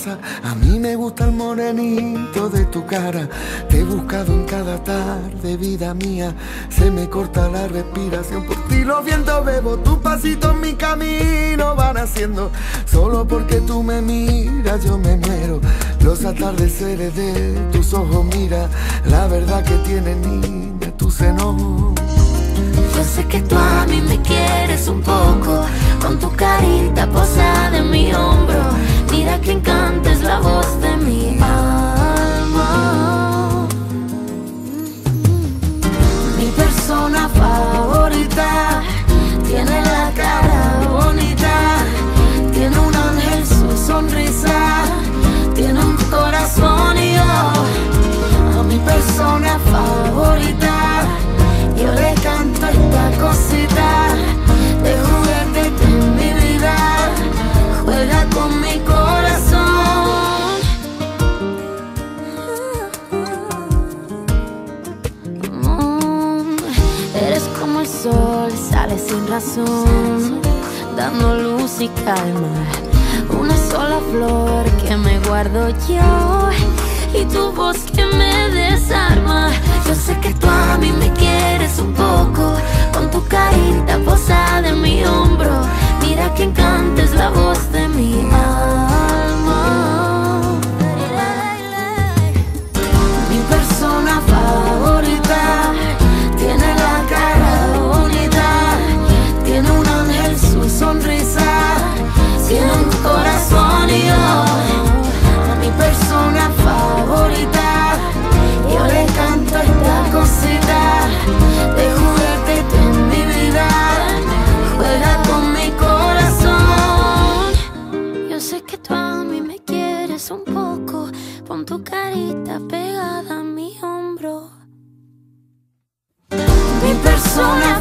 pasa. A mí me gusta el morenito de tu cara. Te he buscado en cada tarde, vida mía. Se me corta la respiración. Por ti los vientos bebo, tus pasitos mi camino van haciendo. Solo porque tú me miras, yo me muero. Los atardeceres de tus ojos, mira la verdad que tiene niña Eres como el sol, sale sin razón, dando luz y calma. Una sola flor que me guardo yo y tu voz que me carita pegada a mi hombro. Mi persona